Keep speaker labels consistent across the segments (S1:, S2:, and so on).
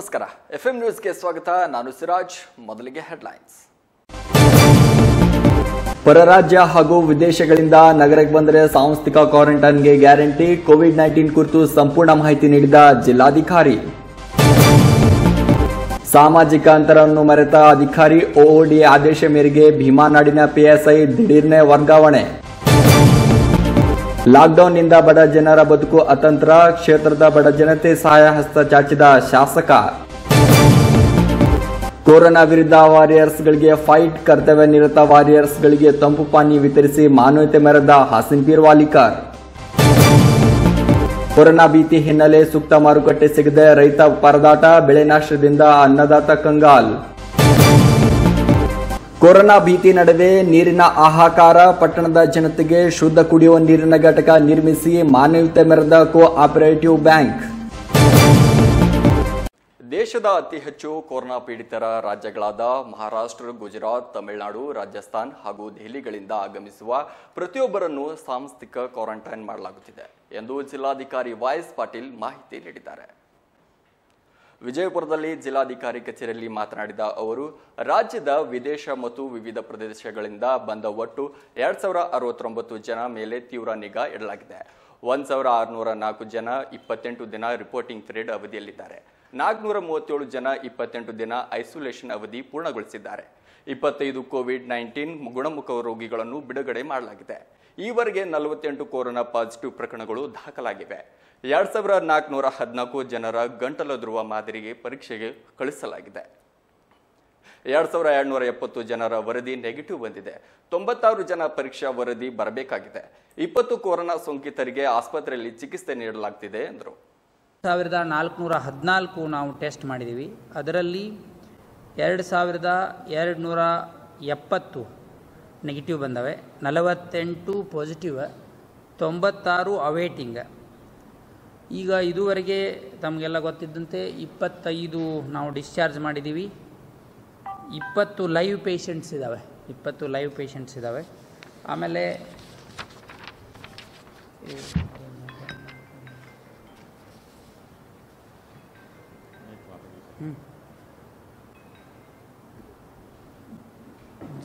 S1: ನಮಸ್ಕಾರ. F M ನ್ಯೂಸ್ಗೆ ಸ್ವಾಗತ. ನಾನು ಸಿರಾಜ್. ಮೊದಲಿಗೆ ಹೆಡ್ಲೈನ್ಸ್. ಪರರಾಜ್ಯ ಹಾಗೂ ವಿದೇಶಗಳಿಂದ ನಗರಕ್ಕೆ ಬಂದರೆ ಸಾಂಸ್ಥಿಕ ಕ್ವಾರಂಟೈನ್ಗೆ ಗ್ಯಾರಂಟಿ, ಕೋವಿಡ್ ನೈನ್ಟೀನ್ ಕುರಿತು ಸಂಪೂರ್ಣ ಮಾಹಿತಿ ನೀಡಿದ ಜಿಲ್ಲಾಧಿಕಾರಿ. ಸಾಮಾಜಿಕ ಅಂತರವನ್ನು ಮರೆತ ಅಧಿಕಾರಿ ಓಡಿ ಆದೇಶ ಮೇರೆಗೆ ಭೀಮಾನಾಡಿನ ಪಿಎಸ್ಐ ದಿಢೀರ್ನೆ ವರ್ಗಾವಣೆ. ಲಾಕ್ಡೌನ್ನಿಂದ ಬಡ ಜನರ ಬದುಕು ಅತಂತ್ರ, ಕ್ಷೇತ್ರದ ಬಡ ಜನತೆ ಸಹಾಯ ಹಸ್ತ ಚಾಚಿದ ಶಾಸಕ. ಕೊರೋನಾ ವಿರುದ್ಧ ವಾರಿಯರ್ಸ್ಗಳಿಗೆ ಫೈಟ್, ಕರ್ತವ್ಯ ನಿರತ ವಾರಿಯರ್ಸ್ಗಳಿಗೆ ತಂಪು ಪಾನಿ ವಿತರಿಸಿ ಮಾನವತೆ ಮೆರೆದ ಹಾಸಿನ್ ಪೀರ್ ವಾಲಿಕರ್. ಕೊರೋನಾ ಭೀತಿ ಹಿನ್ನೆಲೆ ಸೂಕ್ತ ಮಾರುಕಟ್ಟೆ ಸಿಗದೆ ರೈತ ಪರದಾಟ, ಬೆಳೆ ನಾಶದಿಂದ ಅನ್ನದಾತ ಕಂಗಾಲ್. ಕೊರೋನಾ ಭೀತಿ ನಡುವೆ ನೀರಿನ ಆಹಾಕಾರ ಪಟ್ಟಣದ ಜನತೆಗೆ ಶುದ್ಧ ಕುಡಿಯುವ ನೀರಿನ ಘಟಕ ನಿರ್ಮಿಸಿ ಮಾನವೀಯತೆ ಮೆರೆದ ಕೋಆಪರೇಟಿವ್ ಬ್ಯಾಂಕ್. ದೇಶದ ಅತಿ ಹೆಚ್ಚು ಕೊರೋನಾ ಪೀಡಿತರ ರಾಜ್ಯಗಳಾದ ಮಹಾರಾಷ್ಟ್ರ, ಗುಜರಾತ್, ತಮಿಳುನಾಡು, ರಾಜಸ್ಥಾನ್ ಹಾಗೂ ದೆಹಲಿಗಳಿಂದ ಆಗಮಿಸುವ ಪ್ರತಿಯೊಬ್ಬರನ್ನು ಸಾಂಸ್ಥಿಕ ಕ್ವಾರಂಟೈನ್ ಮಾಡಲಾಗುತ್ತಿದೆ ಎಂದು ಜಿಲ್ಲಾಧಿಕಾರಿ ವಾಯ್ಸ್ ಪಾಟೀಲ್ ಮಾಹಿತಿ ನೀಡಿದ್ದಾರೆ. ವಿಜಯಪುರದಲ್ಲಿ ಜಿಲ್ಲಾಧಿಕಾರಿ ಕಚೇರಿಯಲ್ಲಿ ಮಾತನಾಡಿದ ಅವರು, ರಾಜ್ಯದ ವಿದೇಶ ಮತ್ತು ವಿವಿಧ ಪ್ರದೇಶಗಳಿಂದ ಬಂದ ಒಟ್ಟು ಎರಡ್ ಸಾವಿರ ಅರವತ್ತೊಂಬತ್ತು ಜನ ಮೇಲೆ ತೀವ್ರ ನಿಗಾ ಇಡಲಾಗಿದೆ. ಒಂದು ಸಾವಿರ ಆರುನೂರ ನಾಲ್ಕು ಜನ ಇಪ್ಪತ್ತೆಂಟು ದಿನ ರಿಪೋರ್ಟಿಂಗ್ ಪಿರಿಯಡ್ ಅವಧಿಯಲ್ಲಿದ್ದಾರೆ. ನಾಲ್ಕುನೂರ ಮೂವತ್ತೇಳು ಜನ ಇಪ್ಪತ್ತೆಂಟು ದಿನ ಐಸೋಲೇಷನ್ ಅವಧಿ ಪೂರ್ಣಗೊಳಿಸಿದ್ದಾರೆ. ಇಪ್ಪತ್ತೈದು ಕೋವಿಡ್ ನೈನ್ಟೀನ್ ಗುಣಮುಖ ರೋಗಿಗಳನ್ನು ಬಿಡುಗಡೆ ಮಾಡಲಾಗಿದೆ. ಈವರೆಗೆ ನಲವತ್ತೆಂಟು ಕೊರೋನಾ ಪಾಸಿಟಿವ್ ಪ್ರಕರಣಗಳು ದಾಖಲಾಗಿವೆ. ಎರಡ್ ಸಾವಿರ ನಾಲ್ಕುನೂರ ಹದಿನಾಲ್ಕು ಜನರ ಗಂಟಲ ಧ್ರುವ ಮಾದರಿಗೆ ಪರೀಕ್ಷೆಗೆ ಕಳಿಸಲಾಗಿದೆ ಎರಡು ಸಾವಿರ ಎರಡುನೂರ ಎಪ್ಪತ್ತು ಜನರ ವರದಿ ನೆಗೆಟಿವ್ ಬಂದಿದೆ. ತೊಂಬತ್ತಾರು ಜನ ಪರೀಕ್ಷಾ ವರದಿ ಬರಬೇಕಾಗಿದೆ. ಇಪ್ಪತ್ತು ಕೊರೋನಾ ಸೋಂಕಿತರಿಗೆ ಆಸ್ಪತ್ರೆಯಲ್ಲಿ ಚಿಕಿತ್ಸೆ ನೀಡಲಾಗ್ತಿದೆ ಎಂದರು.
S2: ಸಾವಿರದ ನಾಲ್ಕುನೂರ ಹದಿನಾಲ್ಕು ನಾವು ಟೆಸ್ಟ್ ಮಾಡಿದ್ದೀವಿ. ಅದರಲ್ಲಿ ಎರಡು ಸಾವಿರದ ಎರಡುನೂರ ಎಪ್ಪತ್ತು ನೆಗೆಟಿವ್ ಬಂದವೆ. ನಲವತ್ತೆಂಟು ಪಾಸಿಟಿವ್, ತೊಂಬತ್ತಾರು ಅವೇಟಿಂಗ್ ಈಗ ಇದುವರೆಗೆ ತಮಗೆಲ್ಲ ಗೊತ್ತಿದ್ದಂತೆ ಇಪ್ಪತ್ತೈದು ನಾವು ಡಿಸ್ಚಾರ್ಜ್ ಮಾಡಿದ್ದೀವಿ. ಇಪ್ಪತ್ತು ಲೈವ್ ಪೇಷಂಟ್ಸ್ ಇದ್ದಾವೆ ಇಪ್ಪತ್ತು ಲೈವ್ ಪೇಷಂಟ್ಸ್ ಇದ್ದಾವೆ ಆಮೇಲೆ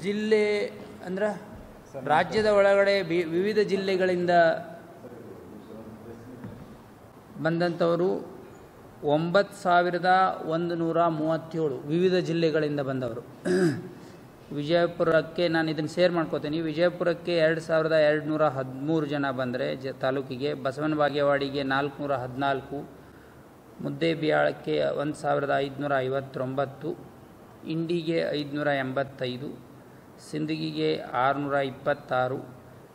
S2: ಜಿಲ್ಲೆ ಅಂದ್ರೆ ರಾಜ್ಯದ ಒಳಗಡೆ ವಿವಿಧ ಜಿಲ್ಲೆಗಳಿಂದ ಬಂದಂಥವರು ಒಂಬತ್ತು ಸಾವಿರದ ಒಂದು ನೂರ ಮೂವತ್ತೇಳು ವಿವಿಧ ಜಿಲ್ಲೆಗಳಿಂದ ಬಂದವರು. ವಿಜಯಪುರಕ್ಕೆ ನಾನು ಇದನ್ನು ಶೇರ್ ಮಾಡ್ಕೋತೀನಿ. ವಿಜಯಪುರಕ್ಕೆ ಎರಡು ಸಾವಿರದ ಎರಡು ನೂರ ಹದಿಮೂರು ಜನ ಬಂದರೆ ಜ ತಾಲೂಕಿಗೆ, ಬಸವನ ಬಾಗೇವಾಡಿಗೆ ನಾಲ್ಕುನೂರ ಹದಿನಾಲ್ಕು, ಮುದ್ದೇಬಿಯಾಳಕ್ಕೆ ಒಂದು ಸಾವಿರದ ಐದುನೂರ ಐವತ್ತೊಂಬತ್ತು, ಇಂಡಿಗೆ ಐದುನೂರ ಎಂಬತ್ತೈದು, ಸಿಂದಗಿಗೆ ಆರುನೂರ ಇಪ್ಪತ್ತಾರು,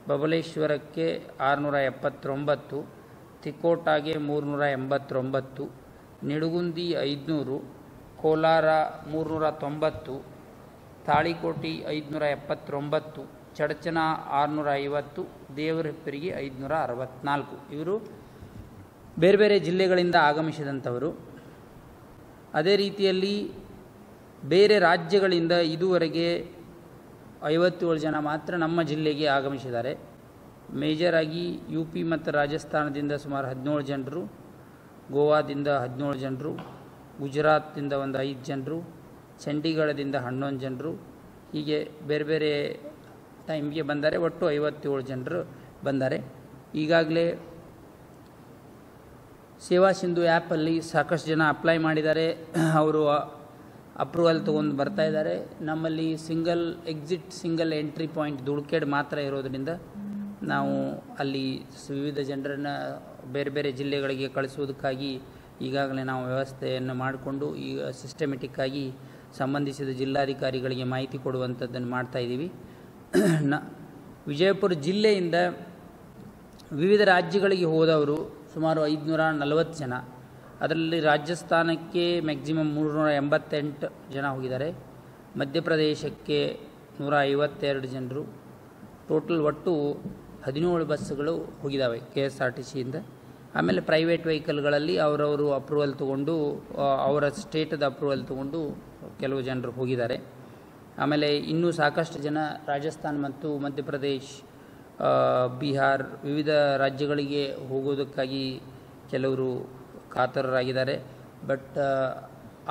S2: ಬಬಲೇಶ್ವರಕ್ಕೆ ಆರುನೂರ ಎಪ್ಪತ್ತೊಂಬತ್ತು ತಿಕೋಟಾಗೆ ಮೂರುನೂರ ಎಂಬತ್ತೊಂಬತ್ತು, ನಿಡುಗುಂದಿ ಐದುನೂರು, ಕೋಲಾರ ಮೂರುನೂರ ತೊಂಬತ್ತು, ತಾಳಿಕೋಟಿ ಐದುನೂರ ಎಪ್ಪತ್ತೊಂಬತ್ತು, ಚಡಚನ ಆರುನೂರ ಐವತ್ತು ದೇವರಹಿಪ್ಪರಿಗೆ ಐದುನೂರ ಅರವತ್ತ್ನಾಲ್ಕು ಇವರು ಬೇರೆ ಬೇರೆ ಜಿಲ್ಲೆಗಳಿಂದ ಆಗಮಿಸಿದಂಥವರು. ಅದೇ ರೀತಿಯಲ್ಲಿ ಬೇರೆ ರಾಜ್ಯಗಳಿಂದ ಇದುವರೆಗೆ ಐವತ್ತೇಳು ಜನ ಮಾತ್ರ ನಮ್ಮ ಜಿಲ್ಲೆಗೆ ಆಗಮಿಸಿದ್ದಾರೆ. ಮೇಜರಾಗಿ ಯು ಪಿ ಮತ್ತು ರಾಜಸ್ಥಾನದಿಂದ ಸುಮಾರು ಹದಿನೇಳು ಜನರು, ಗೋವಾದಿಂದ ಹದಿನೇಳು ಜನರು, ಗುಜರಾತ್ದಿಂದ ಒಂದು ಐದು ಜನರು, ಚಂಡೀಗಢದಿಂದ ಹನ್ನೊಂದು ಜನರು, ಹೀಗೆ ಬೇರೆ ಬೇರೆ ಟೈಮ್ಗೆ ಬಂದರೆ ಒಟ್ಟು ಐವತ್ತೇಳು ಜನರು ಬಂದರೆ. ಈಗಾಗಲೇ ಸೇವಾ ಸಿಂಧು ಆ್ಯಪಲ್ಲಿ ಸಾಕಷ್ಟು ಜನ ಅಪ್ಲೈ ಮಾಡಿದ್ದಾರೆ. ಅವರು ಅಪ್ರೂವಲ್ ತೊಗೊಂಡು ಬರ್ತಾ ಇದ್ದಾರೆ. ನಮ್ಮಲ್ಲಿ single exit, single entry point ದುಡ್ಕೇಡ್ ಮಾತ್ರ ಇರೋದರಿಂದ ನಾವು ಅಲ್ಲಿ ವಿವಿಧ ಜನರನ್ನು ಬೇರೆ ಬೇರೆ ಜಿಲ್ಲೆಗಳಿಗೆ ಕಳಿಸುವುದಕ್ಕಾಗಿ ಈಗಾಗಲೇ ನಾವು ವ್ಯವಸ್ಥೆಯನ್ನು ಮಾಡಿಕೊಂಡು ಈಗ ಸಿಸ್ಟಮೆಟಿಕ್ಕಾಗಿ ಸಂಬಂಧಿಸಿದ ಜಿಲ್ಲಾಧಿಕಾರಿಗಳಿಗೆ ಮಾಹಿತಿ ಕೊಡುವಂಥದ್ದನ್ನು ಮಾಡ್ತಾ ಇದ್ದೀವಿ. ನ ವಿಜಯಪುರ ಜಿಲ್ಲೆಯಿಂದ ವಿವಿಧ ರಾಜ್ಯಗಳಿಗೆ ಹೋದವರು ಸುಮಾರು ಐದುನೂರ ನಲವತ್ತು ಜನ. ಅದರಲ್ಲಿ ರಾಜಸ್ಥಾನಕ್ಕೆ ಮ್ಯಾಕ್ಸಿಮಮ್ ಮೂರುನೂರ ಎಂಬತ್ತೆಂಟು ಜನ ಹೋಗಿದ್ದಾರೆ. ಮಧ್ಯಪ್ರದೇಶಕ್ಕೆ ನೂರ ಐವತ್ತೆರಡು ಜನರು. ಟೋಟಲ್ ಒಟ್ಟು ಹದಿನೇಳು ಬಸ್ಸುಗಳು ಹೋಗಿದ್ದಾವೆ ಕೆ ಎಸ್ ಆರ್ ಟಿ ಸಿಯಿಂದ ಆಮೇಲೆ ಪ್ರೈವೇಟ್ ವೆಹಿಕಲ್ಗಳಲ್ಲಿ ಅವರವರು ಅಪ್ರೂವಲ್ ತೊಗೊಂಡು ಅವರ ಸ್ಟೇಟದ ಅಪ್ರೂವಲ್ ತೊಗೊಂಡು ಕೆಲವು ಜನರು ಹೋಗಿದ್ದಾರೆ. ಆಮೇಲೆ ಇನ್ನೂ ಸಾಕಷ್ಟು ಜನ ರಾಜಸ್ಥಾನ್ ಮತ್ತು ಮಧ್ಯಪ್ರದೇಶ್ ಬಿಹಾರ್ ವಿವಿಧ ರಾಜ್ಯಗಳಿಗೆ ಹೋಗೋದಕ್ಕಾಗಿ ಕೆಲವರು ಕಾತರರಾಗಿದ್ದಾರೆ. ಬಟ್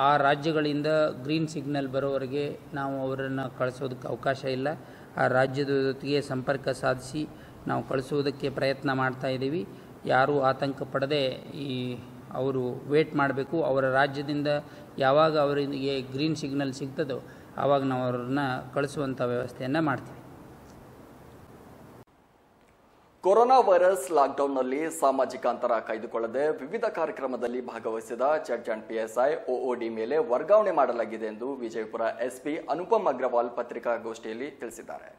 S2: ಆ ರಾಜ್ಯಗಳಿಂದ ಗ್ರೀನ್ ಸಿಗ್ನಲ್ ಬರೋವರೆಗೆ ನಾವು ಅವರನ್ನು ಕಳಿಸೋದಕ್ಕೆ ಅವಕಾಶ ಇಲ್ಲ. ಆ ರಾಜ್ಯದ ಜೊತೆಗೆ ಸಂಪರ್ಕ ಸಾಧಿಸಿ ನಾವು ಕಳಿಸುವುದಕ್ಕೆ ಪ್ರಯತ್ನ ಮಾಡ್ತಾ ಇದ್ದೀವಿ. ಯಾರೂ ಆತಂಕ ಪಡದೆ ಈ ಅವರು ವೇಟ್ ಮಾಡಬೇಕು. ಅವರ ರಾಜ್ಯದಿಂದ ಯಾವಾಗ ಅವರಿಗೆ ಗ್ರೀನ್ ಸಿಗ್ನಲ್ ಸಿಗ್ತದೋ ಆವಾಗ ನಾವು ಅವ್ರನ್ನ ಕಳಿಸುವಂಥ ವ್ಯವಸ್ಥೆಯನ್ನು ಮಾಡ್ತೀವಿ.
S1: ಕೊರೋನಾ ವೈರಸ್ ಲಾಕ್ಡೌನ್ನಲ್ಲಿ ಸಾಮಾಜಿಕ ಅಂತರ ಕಾಯ್ದುಕೊಳ್ಳದೆ ವಿವಿಧ ಕಾರ್ಯಕ್ರಮದಲ್ಲಿ ಭಾಗವಹಿಸಿದ ಜಡ್ಜ್ ಅಂಡ್ ಪಿಎಸ್ಐ ಒಒಡಿ ಮೇಲೆ ವರ್ಗಾವಣೆ ಮಾಡಲಾಗಿದೆ ಎಂದು ವಿಜಯಪುರ ಎಸ್ಪಿ ಅನುಪಮ್ ಅಗ್ರವಾಲ್ ಪತ್ರಿಕಾಗೋಷ್ಠಿಯಲ್ಲಿ ತಿಳಿಸಿದ್ದಾರೆ.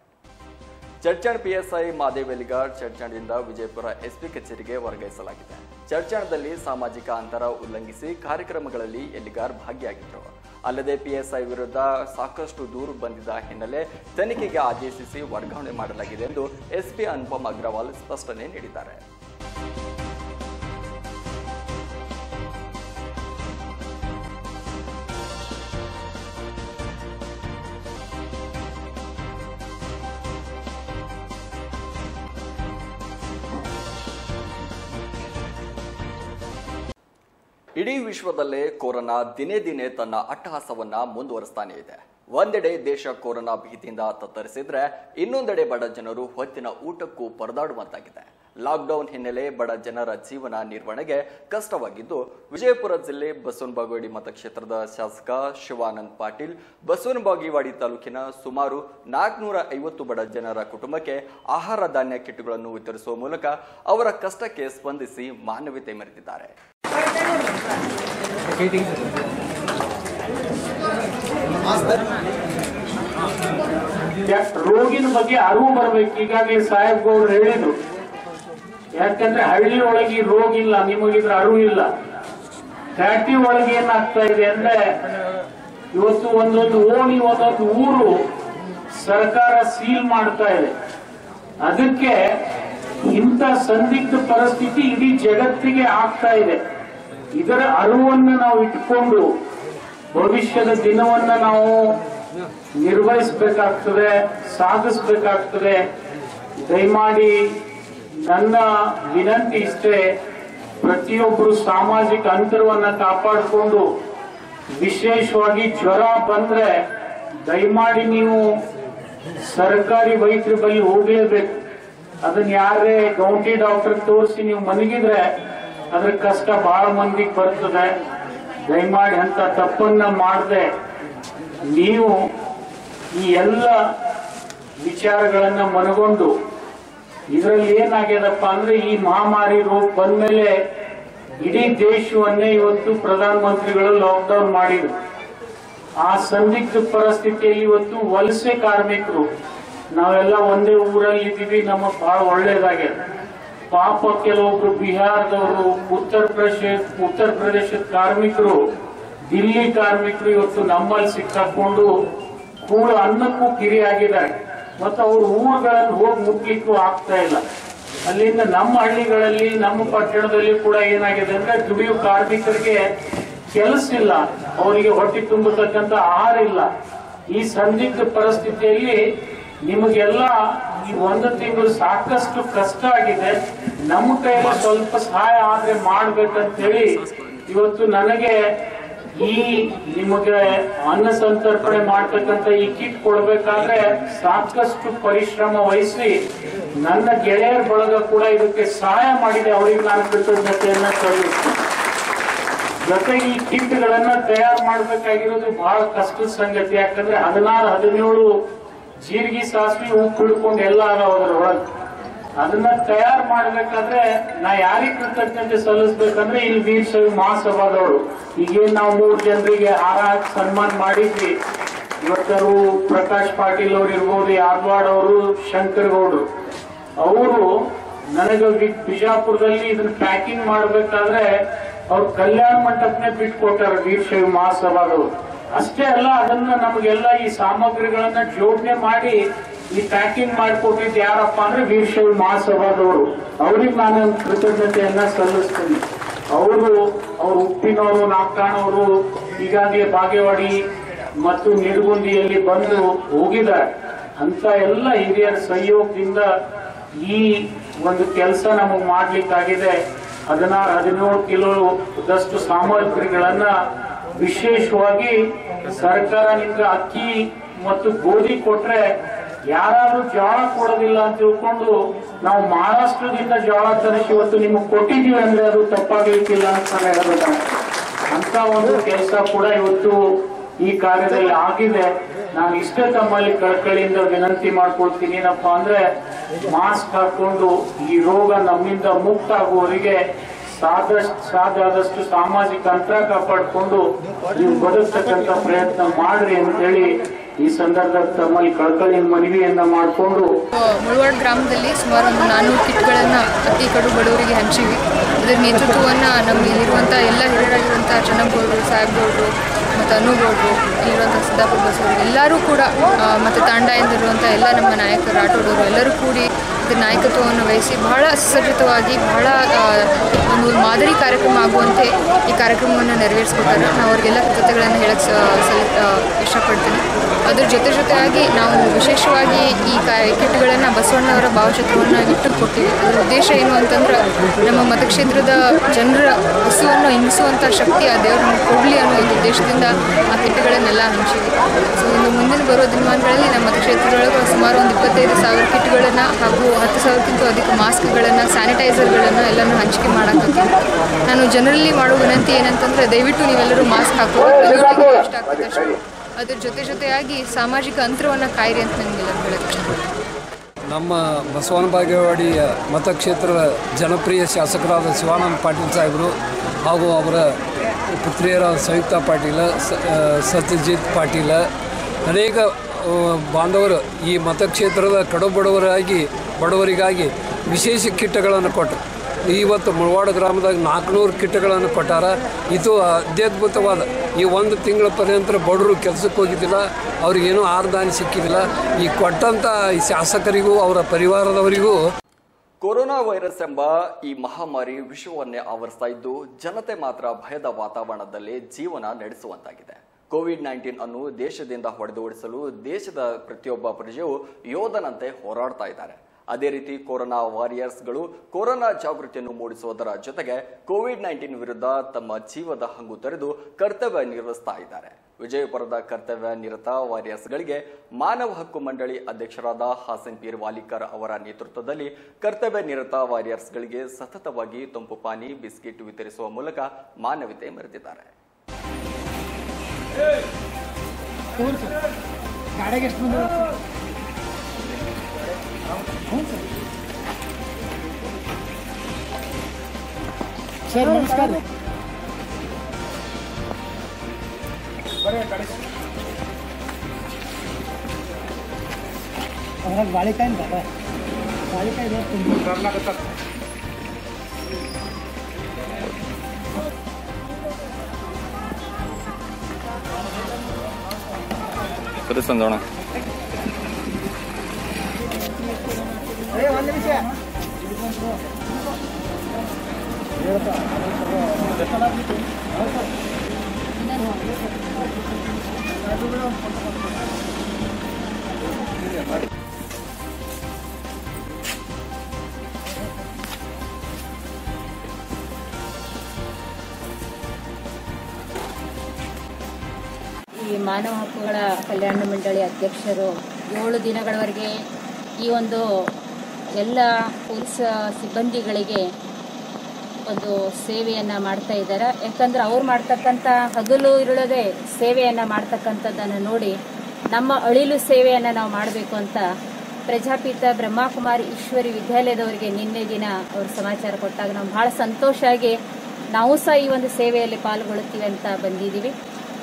S1: ಅಂಡ್ ಪಿಎಸ್ಐ ಮಾದೇವ್ ಎಲಿಗಾರ್ ಚರ್ಚಣದಿಂದ ವಿಜಯಪುರ ಎಸ್ಪಿ ಕಚೇರಿಗೆ ವರ್ಗಾಯಿಸಲಾಗಿದೆ. ಚರ್ಚಣದಲ್ಲಿ ಸಾಮಾಜಿಕ ಅಂತರ ಉಲ್ಲಂಘಿಸಿ ಕಾರ್ಯಕ್ರಮಗಳಲ್ಲಿ ಎಲಿಗಾರ್ ಭಾಗಿಯಾಗಿದ್ದರು ಅಲ್ಲದೆ ಪಿಎಸ್ಐ ವಿರುದ್ಧ ಸಾಕಷ್ಟು ದೂರು ಬಂದಿದ್ದ ಹಿನ್ನೆಲೆ ತನಿಖೆಗೆ ಆದೇಶಿಸಿ ವರ್ಗಾವಣೆ ಮಾಡಲಾಗಿದೆ ಎಂದು ಎಸ್ಪಿ ಅನುಪಮ್ ಅಗ್ರವಾಲ್ ಸ್ಪಷ್ಟನೆ ನೀಡಿದ್ದಾರೆ. ಇಡೀ ವಿಶ್ವದಲ್ಲೇ ಕೊರೋನಾ ದಿನೇ ದಿನೇ ತನ್ನ ಅಟ್ಟಹಾಸವನ್ನ ಮುಂದುವರಿಸ್ತಾನೆ ಇದೆ. ಒಂದೆಡೆ ದೇಶ ಕೊರೋನಾ ಭೀತಿಯಿಂದ ತತ್ತರಿಸಿದ್ರೆ ಇನ್ನೊಂದೆಡೆ ಬಡ ಜನರು ಹೊತ್ತಿನ ಊಟಕ್ಕೂ ಪರದಾಡುವಂತಾಗಿದೆ. ಲಾಕ್ಡೌನ್ ಹಿನ್ನೆಲೆ ಬಡ ಜನರ ಜೀವನ ನಿರ್ವಹಣೆಗೆ ಕಷ್ಟವಾಗಿದ್ದು, ವಿಜಯಪುರ ಜಿಲ್ಲೆ ಬಸವನಬಾಗೇವಾಡಿ ಮತಕ್ಷೇತ್ರದ ಶಾಸಕ ಶಿವಾನಂದ್ ಪಾಟೀಲ್, ಬಸವನಬಾಗೇವಾಡಿ ತಾಲೂಕಿನ ಸುಮಾರು ನಾಲ್ಕುನೂರ ಐವತ್ತು ಬಡ ಜನರ ಕುಟುಂಬಕ್ಕೆ ಆಹಾರ ಧಾನ್ಯ ಕಿಟ್ಗಳನ್ನು ವಿತರಿಸುವ ಮೂಲಕ ಅವರ ಕಷ್ಟಕ್ಕೆ ಸ್ಪಂದಿಸಿ ಮಾನವೀಯತೆ ಮೆರೆದಿದ್ದಾರೆ.
S3: ರೋಗಿನ ಬಗ್ಗೆ ಅರಿವು ಬರ್ಬೇಕು. ಈಗಾಗಲೇ ಸಾಹೇಬ್ ಗೌಡ್ರು ಹೇಳಿದ್ರು. ಯಾಕಂದ್ರೆ ಹಳ್ಳಿ ಒಳಗೆ ರೋಗ ಇಲ್ಲ, ನಿಮಗಿದ್ರ ಅರಿವು ಇಲ್ಲ. ಫ್ಯಾಕ್ಟ್ರಿ ಒಳಗೆ ಏನಾಗ್ತಾ ಇದೆ ಅಂದ್ರೆ ಇವತ್ತು ಒಂದೊಂದು ಓಣಿ, ಒಂದೊಂದು ಊರು ಸರ್ಕಾರ ಸೀಲ್ ಮಾಡ್ತಾ ಇದೆ. ಅದಕ್ಕೆ ಇಂಥ ಸಂದಿಗ್ಧ ಪರಿಸ್ಥಿತಿ ಇಡೀ ಜಗತ್ತಿಗೆ ಆಗ್ತಾ ಇದೆ. ಇದರ ಅರಿವನ್ನು ನಾವು ಇಟ್ಕೊಂಡು ಭವಿಷ್ಯದ ದಿನವನ್ನ ನಾವು ನಿರ್ವಹಿಸಬೇಕಾಗ್ತದೆ, ಸಾಗಿಸ್ಬೇಕಾಗ್ತದೆ. ದಯಮಾಡಿ ನನ್ನ ವಿನಂತಿ ಇಷ್ಟೇ, ಪ್ರತಿಯೊಬ್ಬರು ಸಾಮಾಜಿಕ ಅಂತರವನ್ನ ಕಾಪಾಡಿಕೊಂಡು ವಿಶೇಷವಾಗಿ ಜ್ವರ ಬಂದ್ರೆ ದಯಮಾಡಿ ನೀವು ಸರ್ಕಾರಿ ವೈದ್ಯರ ಬಳಿ ಹೋಗಲೇಬೇಕು. ಅದನ್ನ ಯಾರೇ ಗೌಂಟಿ ಡಾಕ್ಟರ್ ತೋರಿಸಿ ನೀವು ಮನಗಿದ್ರೆ ಅದ್ರ ಕಷ್ಟ ಬಹಳ ಮಂದಿಗೆ ಬರ್ತದೆ. ದಯಮಾಡಿ ಅಂತ ತಪ್ಪನ್ನ ಮಾಡದೆ. ನೀವು ಈ ಎಲ್ಲ ವಿಚಾರಗಳನ್ನ ಮನಗೊಂಡು, ಇದರಲ್ಲಿ ಏನಾಗ್ಯದಪ್ಪ ಅಂದ್ರೆ ಈ ಮಹಾಮಾರಿ ರೋಗ ಬಂದ್ಮೇಲೆ ಇಡೀ ದೇಶವನ್ನೇ ಇವತ್ತು ಪ್ರಧಾನ ಮಂತ್ರಿಗಳು ಲಾಕ್ಡೌನ್ ಮಾಡಿದ್ರು. ಆ ಸಂದಿಗ್ಧ ಪರಿಸ್ಥಿತಿಯಲ್ಲಿ ಇವತ್ತು ವಲಸೆ ಕಾರ್ಮಿಕರು, ನಾವೆಲ್ಲ ಒಂದೇ ಊರಲ್ಲಿ ಇದ್ದೀವಿ ನಮಗೆ ಬಹಳ ಒಳ್ಳೇದಾಗ್ಯದ. ಪಾಪ ಕೆಲವೊಬ್ರು ಬಿಹಾರದವರು, ಉತ್ತರ ಪ್ರದೇಶ ಉತ್ತರ ಪ್ರದೇಶದ ಕಾರ್ಮಿಕರು, ದಿಲ್ಲಿ ಕಾರ್ಮಿಕರು ಇವತ್ತು ನಮ್ಮಲ್ಲಿ ಸಿಕ್ಕಾಕೊಂಡು ಕೂಡ ಅನ್ನಕ್ಕೂ ಕಿರಿಯಾಗಿದ್ದಾರೆ ಮತ್ತು ಅವರು ಊರುಗಳನ್ನು ಹೋಗಿ ಮುಟ್ಲಿಕ್ಕೂ ಆಗ್ತಾ ಇಲ್ಲ. ಅಲ್ಲಿಂದ ನಮ್ಮ ಹಳ್ಳಿಗಳಲ್ಲಿ, ನಮ್ಮ ಪಟ್ಟಣದಲ್ಲಿ ಕೂಡ ಏನಾಗಿದೆ ಅಂದ್ರೆ ದುಡಿಯುವ ಕಾರ್ಮಿಕರಿಗೆ ಕೆಲಸ ಇಲ್ಲ. ಅವರಿಗೆ ಹೊಟ್ಟೆ ತುಂಬತಕ್ಕಂತ ಆಹಾರ ಇಲ್ಲ. ಈ ಸಂದಿಗ್ಧ ಪರಿಸ್ಥಿತಿಯಲ್ಲಿ ನಿಮಗೆಲ್ಲ ಈ ಒಂದು ತಿಂಗಳು ಸಾಕಷ್ಟು ಕಷ್ಟ ಆಗಿದೆ. ನಮ್ಮ ಕೈಯಲ್ಲಿ ಸ್ವಲ್ಪ ಸಹಾಯ ಆದ್ರೆ ಮಾಡ್ಬೇಕಂತ ಹೇಳಿ ಇವತ್ತು ನನಗೆ ಈ ನಿಮಗೆ ಅನ್ನ ಸಂತರ್ಪಣೆ ಮಾಡ್ತಕ್ಕಂತ ಈ ಕಿಟ್ ಕೊಡ್ಬೇಕಾದ್ರೆ ಸಾಕಷ್ಟು ಪರಿಶ್ರಮ ವಹಿಸಿ ನನ್ನ ಗೆಳೆಯರ ಬಳಗ ಕೂಡ ಇದಕ್ಕೆ ಸಹಾಯ ಮಾಡಿದೆ ಅವರಿಗೆ ನಾನು ಕೃತಜ್ಞತೆಯನ್ನ ಸಲ್ಲಿಸ್ತೀನಿ. ಜೊತೆಗೆ ಈ ಕಿಟ್ಗಳನ್ನ ತಯಾರು ಮಾಡ್ಬೇಕಾಗಿರೋದು ಬಹಳ ಕಷ್ಟದ ಸಂಗತಿ. ಯಾಕಂದ್ರೆ ಹದಿನಾರು, ಹದಿನೇಳು ಜೀರಿಗೆ ಸಾಸಿವೆ ಉಪ್ಪು ಹಿಡ್ಕೊಂಡು ಎಲ್ಲ ಅದಾವ ಅದ್ರೊಳಗೆ. ಅದನ್ನ ತಯಾರು ಮಾಡ್ಬೇಕಾದ್ರೆ ನಾ ಯಾರಿಗೆ ಕೃತಜ್ಞತೆ ಸಲ್ಲಿಸ್ಬೇಕಂದ್ರೆ ಇಲ್ಲಿ ವೀರ್ ಶೈವ ಮಹಾಸಭಾದವರು. ಈಗೇನ್ ನಾವು ಮೂರು ಜನರಿಗೆ ಹಾರ ಹಾಕಿ ಸನ್ಮಾನ ಮಾಡಿದ್ವಿ. ಇವತ್ತರು ಪ್ರಕಾಶ್ ಪಾಟೀಲ್ ಅವ್ರು ಇರ್ಬೋದು, ಯಾರ್ವಾಡ್ ಅವರು ಶಂಕರ್ ಗೌಡ್ರು ಅವರು ನನಗೆ ಬಿಜಾಪುರದಲ್ಲಿ ಇದನ್ನ ಪ್ಯಾಕಿಂಗ್ ಮಾಡ್ಬೇಕಾದ್ರೆ ಅವ್ರು ಕಲ್ಯಾಣ ಮಂಟಪನೇ ಬಿಟ್ಕೊಟ್ಟಾರ ವೀರಶೈವ ಮಹಾಸಭಾದವರು. ಅಷ್ಟೇ ಅಲ್ಲ, ಅದನ್ನ ನಮಗೆಲ್ಲ ಈ ಸಾಮಗ್ರಿಗಳನ್ನ ಜೋಡಣೆ ಮಾಡಿ ಈ ಪ್ಯಾಕಿಂಗ್ ಮಾಡಿಕೊಟ್ಟಿದ್ದು ಯಾರಪ್ಪ ಅಂದ್ರೆ ವೀರಶೈವ ಮಹಾಸಭಾದವರು. ಅವ್ರಿಗೆ ನಾನು ಕೃತಜ್ಞತೆಯನ್ನ ಸಲ್ಲಿಸ್ತೀನಿ. ಅವರು, ಅವ್ರ ಉಪ್ಪಿನವರು ನಾಕ್ಕಾಣವರು ಈಗಾಗಲೇ ಬಾಗೇವಾಡಿ ಮತ್ತು ನಿಡಗುಂದಿಯಲ್ಲಿ ಬಂದು ಹೋಗಿದ್ದಾರೆ. ಅಂತ ಎಲ್ಲ ಹಿರಿಯರ ಸಹಯೋಗದಿಂದ ಈ ಒಂದು ಕೆಲಸ ನಮಗೆ ಮಾಡ್ಲಿಕ್ಕಾಗಿದೆ. ಹದಿನಾರು, ಹದಿನೇಳು ಕಿಲೋದಷ್ಟು ಸಾಮಗ್ರಿಗಳನ್ನ ವಿಶೇಷವಾಗಿ ಸರ್ಕಾರದಿಂದ ಅಕ್ಕಿ ಮತ್ತು ಗೋಧಿ ಕೊಟ್ರೆ ಯಾರಾದ್ರೂ ಜೋಳ ಕೊಡೋದಿಲ್ಲ ಅಂತ ತಿಳ್ಕೊಂಡು ನಾವು ಮಹಾರಾಷ್ಟ್ರದಿಂದ ಜೋಳ ತರಿಸಿ ಇವತ್ತು ನಿಮಗೆ ಕೊಟ್ಟಿದ್ದೀವಿ ಅಂದ್ರೆ ಅದು ತಪ್ಪಾಗಲಿಕ್ಕಿಲ್ಲ ಅಂತ ಹೇಳಬೇಕು? ಅಂತ ಒಂದು ಕೆಲಸ ಕೂಡ ಇವತ್ತು ಈ ಕಾರ್ಯದಲ್ಲಿ ಆಗಿದೆ. ನಾನು ಇಷ್ಟೇ ತಮ್ಮಲ್ಲಿ ಕಳ್ಕಳಿಯಿಂದ ವಿನಂತಿ ಮಾಡ್ಕೊಳ್ತೀನಿ ಏನಪ್ಪಾ ಅಂದ್ರೆ ಮಾಸ್ಕ್ ಹಾಕೊಂಡು ಈ ರೋಗ ನಮ್ಮಿಂದ ಮುಕ್ತ ಆಗುವವರೆಗೆ ಸಾದಷ್ಟು ಸಾಮಾಜಿಕ ಅಂತರ ಕಾಪಾಡಿಕೊಂಡು ನೀವು ಬದುಕ್ತಕ್ಕಂತ ಪ್ರಯತ್ನ ಮಾಡ್ರಿ ಅಂತೇಳಿ ಈ ಸಂದರ್ಭದಲ್ಲಿ ತಮ್ಮಲ್ಲಿ ಕಳಕಳಿ ಮನವಿಯನ್ನ ಮಾಡಿಕೊಂಡು
S4: ಮುಳವಾಡ ಗ್ರಾಮದಲ್ಲಿ ಸುಮಾರು ಒಂದು ನಾನ್ನೂರು ಕಿಟ್ಗಳನ್ನು ಅತಿ ಕಡು ಬಡವರಿಗೆ ಹಂಚಿವಿ. ಇದರ ನೇತೃತ್ವವನ್ನು ನಮ್ಮಲ್ಲಿರುವಂಥ ಎಲ್ಲ ಹಿರಿಯರಾಗಿರುವಂಥ ಚನ್ನಗೌಡರು, ಸಾಹೇಬ್ಗೌಡರು ಮತ್ತು ಅನುಗೌಡರು ಇಲ್ಲಿರುವಂಥ ಸಿದ್ದಾಪುರ ಬಸವರು ಎಲ್ಲರೂ ಕೂಡ ಮತ್ತೆ ತಾಂಡ ಎಂದಿರುವಂಥ ಎಲ್ಲ ನಮ್ಮ ನಾಯಕರು ಆಟೋಡವರು ಎಲ್ಲರೂ ಕೂಡಿ ಇದರ ನಾಯಕತ್ವವನ್ನು ವಹಿಸಿ ಬಹಳ ಸುಸಜ್ಜಿತವಾಗಿ ಬಹಳ ಒಂದು ಮಾದರಿ ಕಾರ್ಯಕ್ರಮ ಆಗುವಂತೆ ಈ ಕಾರ್ಯಕ್ರಮವನ್ನು ನೆರವೇರಿಸ್ಕೊಟ್ಟಾರೆ ನಾವು ಅವರಿಗೆಲ್ಲ ಕೃತಜ್ಞತೆಗಳನ್ನು ಹೇಳಕ್ಕೆ ಸಲ್ ಇಷ್ಟಪಡ್ತೀನಿ. ಅದ್ರ ಜೊತೆ ಜೊತೆಯಾಗಿ ನಾವು ವಿಶೇಷವಾಗಿ ಈ ಕಾ ಕಿಟ್ಗಳನ್ನು ಬಸವಣ್ಣವರ ಭಾವಚಿತ್ರವನ್ನು ಇಟ್ಟು ಕೊಟ್ಟಿವಿ ಅದರ ಉದ್ದೇಶ ಏನು ಅಂತಂದ್ರೆ ನಮ್ಮ ಮತಕ್ಷೇತ್ರದ ಜನರ ಹಸುವನ್ನು ಹಿಂಸುವಂಥ ಶಕ್ತಿ ಆ ದೇವರು ನಮ್ಗೆ ಕೊಡಲಿ ಅನ್ನೋ ಒಂದು ಉದ್ದೇಶದಿಂದ ಆ ಕಿಟ್ಗಳನ್ನೆಲ್ಲ ಹಂಚಿವಿ ಸೊ ಇನ್ನು ಮುಂದಿನ ಬರೋ ದಿನಮಾನಗಳಲ್ಲಿ ನಮ್ಮ ಮತಕ್ಷೇತ್ರದೊಳಗೆ ಸುಮಾರು ಒಂದು ಇಪ್ಪತ್ತೈದು ಸಾವಿರ ಕಿಟ್ಗಳನ್ನು ಹಾಗೂ ಹತ್ತು ಸಾವಿರಕ್ಕಿಂತ ಅಧಿಕ ಮಾಸ್ಕ್ಗಳನ್ನು ಸ್ಯಾನಿಟೈಸರ್ಗಳನ್ನು ಎಲ್ಲನೂ ಹಂಚಿಕೆ ಮಾಡೋಕ್ಕೆ ನಾನು ಜನರಲ್ಲಿ ಮಾಡುವ ವಿನಂತಿ ಏನಂತಂದರೆ ದಯವಿಟ್ಟು ನೀವೆಲ್ಲರೂ ಮಾಸ್ಕ್ ಹಾಕೋದು ಇಷ್ಟ ಆಗ್ತದೆ ಅಷ್ಟು. ಅದ್ರ ಜೊತೆ ಜೊತೆಯಾಗಿ ಸಾಮಾಜಿಕ ಅಂತರವನ್ನು ಕಾಯಿರಿ ಅಂತ ನನಗೆ
S5: ನಮ್ಮ ಬಸವನ ಬಾಗೇವಾಡಿಯ ಮತಕ್ಷೇತ್ರದ ಜನಪ್ರಿಯ ಶಾಸಕರಾದ ಶಿವಾನಂದ ಪಾಟೀಲ್ ಸಾಹೇಬರು ಹಾಗೂ ಅವರ ಪುತ್ರಿಯರಾದ ಸಂಯುಕ್ತ ಪಾಟೀಲ ಸತ್ಯಜಿತ್ ಪಾಟೀಲ, ಅನೇಕ ಬಾಂಧವರು ಈ ಮತಕ್ಷೇತ್ರದ ಕಡು ಬಡವರಾಗಿ ಬಡವರಿಗಾಗಿ ವಿಶೇಷ ಕಿಟ್ಟಗಳನ್ನು ಕೊಟ್ಟರು. ಇವತ್ತು ಮುಳವಾಡ ಗ್ರಾಮದಾಗ ನಾಲ್ಕುನೂರು ಕಿಟ್ಗಳನ್ನು ಕೊಟ್ಟಾರ. ಇದು ಅತ್ಯದ್ಭುತವಾದ, ಈ ಒಂದು ತಿಂಗಳ ಪರ್ಯಂತರ ಬಡವರು ಕೆಲಸಕ್ಕೆ ಹೋಗಿದ್ದಿಲ್ಲ ಅವ್ರಿಗೇನೂ ಆರ್ದಾನಿ ಸಿಕ್ಕಿದ್ದಿಲ್ಲ. ಈ ಕೊಟ್ಟಂಥ ಈ ಶಾಸಕರಿಗೂ, ಅವರ ಪರಿವಾರದವರಿಗೂ
S1: ಕೊರೋನಾ ವೈರಸ್ ಎಂಬ ಈ ಮಹಾಮಾರಿ ವಿಶ್ವವನ್ನೇ ಆವರಿಸ್ತಾ ಇದ್ದು, ಜನತೆ ಮಾತ್ರ ಭಯದ ವಾತಾವರಣದಲ್ಲಿ ಜೀವನ ನಡೆಸುವಂತಾಗಿದೆ. ಕೋವಿಡ್ ನೈನ್ಟೀನ್ ಅನ್ನು ದೇಶದಿಂದ ಹೊಡೆದೋಡಿಸಲು ದೇಶದ ಪ್ರತಿಯೊಬ್ಬ ಪ್ರಜೆಯು ಯೋಧನಂತೆ ಹೋರಾಡ್ತಾ ಇದ್ದಾರೆ. ಅದೇ ರೀತಿ ಕೊರೋನಾ ವಾರಿಯರ್ಸ್ಗಳು ಕೊರೋನಾ ಜಾಗೃತಿಯನ್ನು ಮೂಡಿಸುವುದರ ಜೊತೆಗೆ ಕೋವಿಡ್ ನೈನ್ಟೀನ್ ವಿರುದ್ಧ ತಮ್ಮ ಜೀವದ ಹಂಗು ತೆರೆದು ಕರ್ತವ್ಯ ನಿರ್ವಹಿಸ್ತಾ ಇದ್ದಾರೆ. ವಿಜಯಪುರದ ಕರ್ತವ್ಯ ನಿರತ ವಾರಿಯರ್ಸ್ಗಳಿಗೆ ಮಾನವ ಹಕ್ಕು ಮಂಡಳಿ ಅಧ್ಯಕ್ಷರಾದ ಹಾಸನ್ ಪೀರ್ ವಾಲಿಕರ್ ಅವರ ನೇತೃತ್ವದಲ್ಲಿ ಕರ್ತವ್ಯ ನಿರತ ವಾರಿಯರ್ಸ್ಗಳಿಗೆ ಸತತವಾಗಿ ತಂಪು ಪಾನಿ, ಬಿಸ್ಕಿಟ್ ವಿತರಿಸುವ ಮೂಲಕ ಮಾನವೀಯತೆ ಮೆರೆದಿದ್ದಾರೆ.
S6: ಸರ್ ನಮಸ್ಕಾರ ಅದ್ರಾಗ ಬಾಳಿಕಾಯಿ ಬಾಳಿಕಾಯಿ
S1: ಸರಿ ಸಂಜೋಣ
S7: ಈ ಮಾನವ ಹಕ್ಕುಗಳ ಕಲ್ಯಾಣ ಮಂಡಳಿ ಅಧ್ಯಕ್ಷರು ಏಳು ದಿನಗಳವರೆಗೆ ಈ ಒಂದು ಎಲ್ಲ ಪೊಲೀಸ್ ಸಿಬ್ಬಂದಿಗಳಿಗೆ ಒಂದು ಸೇವೆಯನ್ನು ಮಾಡ್ತಾ ಇದ್ದಾರೆ. ಯಾಕಂದ್ರೆ ಅವ್ರು ಮಾಡ್ತಕ್ಕಂಥ ಹಗಲು ಇರುಳದೆ ಸೇವೆಯನ್ನು ಮಾಡ್ತಕ್ಕಂಥದ್ದನ್ನು ನೋಡಿ ನಮ್ಮ ಅಳಿಲು ಸೇವೆಯನ್ನು ನಾವು ಮಾಡಬೇಕು ಅಂತ ಪ್ರಜಾಪಿತ ಬ್ರಹ್ಮಕುಮಾರಿ ಈಶ್ವರಿ ವಿದ್ಯಾಲಯದವರಿಗೆ ನಿನ್ನೆ ದಿನ ಅವರು ಸಮಾಚಾರ ಕೊಟ್ಟಾಗ ನಾವು ಬಹಳ ಸಂತೋಷ ಆಗಿ ನಾವು ಸಹ ಈ ಒಂದು ಸೇವೆಯಲ್ಲಿ ಪಾಲ್ಗೊಳ್ಳುತ್ತೀವಿ ಅಂತ ಬಂದಿದ್ದೀವಿ.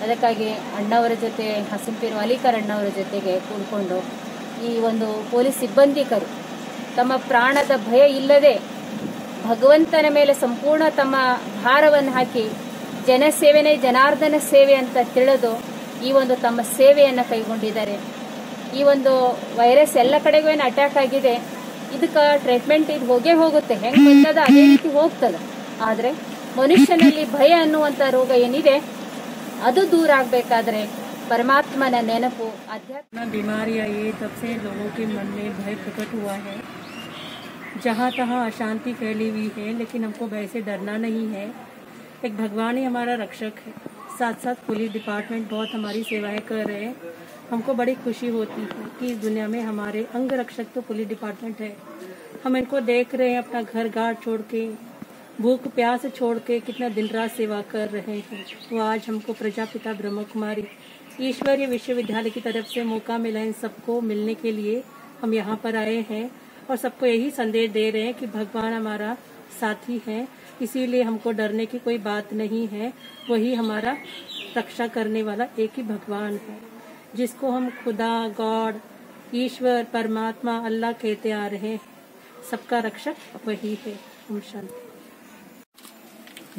S7: ಅದಕ್ಕಾಗಿ ಅಣ್ಣವರ ಜೊತೆ ಹಸನ್ಪೀರ್ ಅಲಿಕರ್ ಅಣ್ಣವರ ಜೊತೆಗೆ ಕೂಡಿಕೊಂಡು ಈ ಒಂದು ಪೊಲೀಸ್ ಸಿಬ್ಬಂದಿಕರು ತಮ್ಮ ಪ್ರಾಣದ ಭಯ ಇಲ್ಲದೆ ಭಗವಂತನ ಮೇಲೆ ಸಂಪೂರ್ಣ ತಮ್ಮ ಭಾರವನ್ನು ಹಾಕಿ ಜನಸೇವೆನೇ ಜನಾರ್ದನ ಸೇವೆ ಅಂತ ತಿಳಿದು ಈ ಒಂದು ತಮ್ಮ ಸೇವೆಯನ್ನು ಕೈಗೊಂಡಿದ್ದಾರೆ ಈ ಒಂದು ವೈರಸ್ ಎಲ್ಲ ಕಡೆಗೂ ಏನು ಅಟ್ಯಾಕ್ ಆಗಿದೆ ಇದಕ್ಕೆ ಟ್ರೀಟ್ಮೆಂಟ್ ಇದು ಹೋಗೇ ಹೋಗುತ್ತೆ ಹೆಂಗ್ ಬಂದದ ಅದೇ ರೀತಿ ಹೋಗ್ತದೆ ಆದ್ರೆ ಮನುಷ್ಯನಲ್ಲಿ ಭಯ ಅನ್ನುವಂಥ ರೋಗ ಏನಿದೆ ಅದು ದೂರ ಆಗ್ಬೇಕಾದ್ರೆ ಪರಮಾತ್ಮನ ನೆನಪು ಆಧ್ಯಾತ್ಮ
S8: इतना बीमारी आई है तब से लोगों के मन में भय प्रकट हुआ है जहाँ तहाँ अशांति फैली हुई है, लेकिन हमको भय से डरना नहीं है। एक भगवान ही हमारा रक्षक है। साथ साथ पुलिस डिपार्टमेंट बहुत हमारी सेवाएँ कर रहे हैं। हमको बड़ी खुशी होती है कि इस दुनिया में हमारे अंग रक्षक तो पुलिस डिपार्टमेंट है। हम इनको देख रहे हैं अपना घर गाड़ छोड़ के, भूख प्यास छोड़ के कितना दिन रात सेवा कर रहे हैं। वो आज हमको प्रजापिता ब्रह्म कुमारी ईश्वरीय विश्वविद्यालय की तरफ़ से मौका मिला इन सबको मिलने के लिए। हम यहाँ पर आए हैं। और सबको यही संदेश दे रहे हैं कि भगवान हमारा साथी है इसीलिए हमको डरने की कोई बात नहीं है वही हमारा रक्षा करने वाला एक ही भगवान है जिसको हम खुदा गॉड ईश्वर परमात्मा अल्लाह कहते आ रहे हैं सबका रक्षक वही है ओम शांति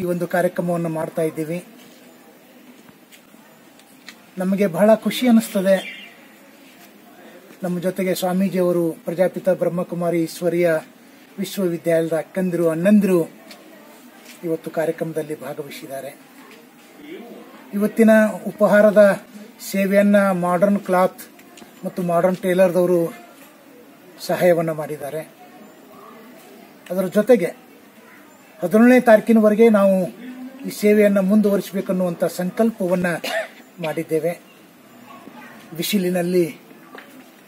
S6: ಈ ಒಂದು ಕಾರ್ಯಕ್ರಮವನ್ನು ಮಾಡ್ತಾ ಇದ್ದೀವಿ ನಮಗೆ ಬಹಳ ಖುಷಿ ಅನ್ನಿಸ್ತದೆ ನಮ್ಮ ಜೊತೆಗೆ ಸ್ವಾಮೀಜಿಯವರು ಪ್ರಜಾಪಿತ ಬ್ರಹ್ಮಕುಮಾರಿ ಈಶ್ವರಿಯ ವಿಶ್ವವಿದ್ಯಾಲಯದ ಅಕ್ಕಂದಿರು, ಅಣ್ಣಂದಿರು ಇವತ್ತು ಕಾರ್ಯಕ್ರಮದಲ್ಲಿ ಭಾಗವಹಿಸಿದ್ದಾರೆ. ಇವತ್ತಿನ ಉಪಹಾರದ ಸೇವೆಯನ್ನ ಮಾಡರ್ನ್ ಕ್ಲಾತ್ ಮತ್ತು ಮಾಡರ್ನ್ ಟೇಲರ್ದವರು ಸಹಾಯವನ್ನು ಮಾಡಿದ್ದಾರೆ. ಅದರ ಜೊತೆಗೆ ಹದಿನೇಳನೇ ತಾರೀಕಿನವರೆಗೆ ನಾವು ಈ ಸೇವೆಯನ್ನು ಮುಂದುವರಿಸಬೇಕನ್ನುವಂಥ ಸಂಕಲ್ಪವನ್ನು ಮಾಡಿದ್ದೇವೆ. ಬಿಸಿಲಿನಲ್ಲಿ